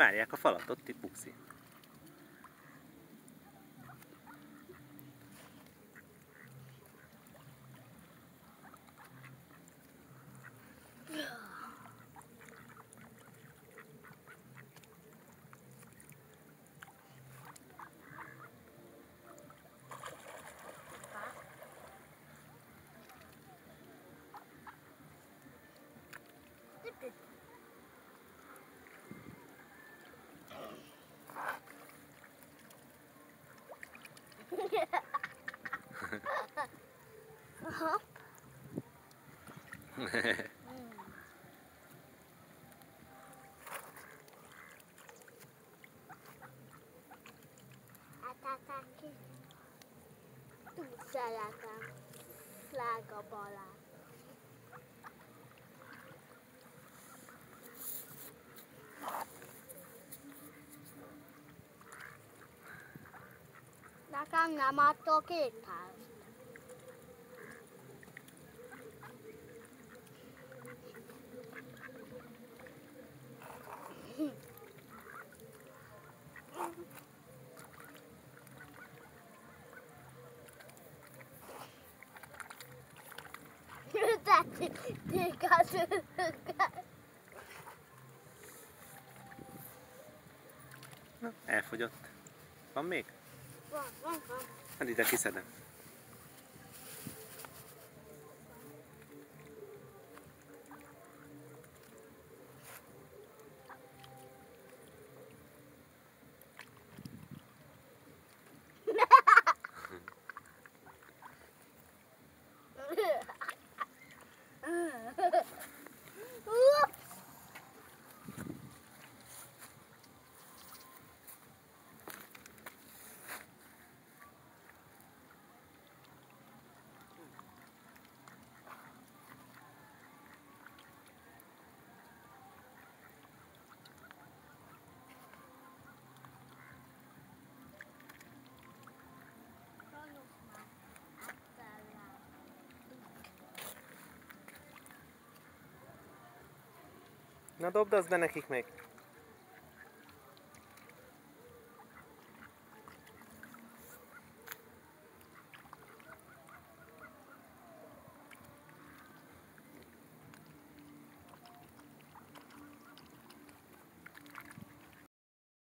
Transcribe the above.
Várják a falat, ott itt bukszi. Attack him. Do you see that? Flag or ball? Nekem nem adtok ételt. Na, elfogyott. Van még? Van, van, van. Hát ide Na dobd azt be nekik még.